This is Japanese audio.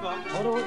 Спасибо.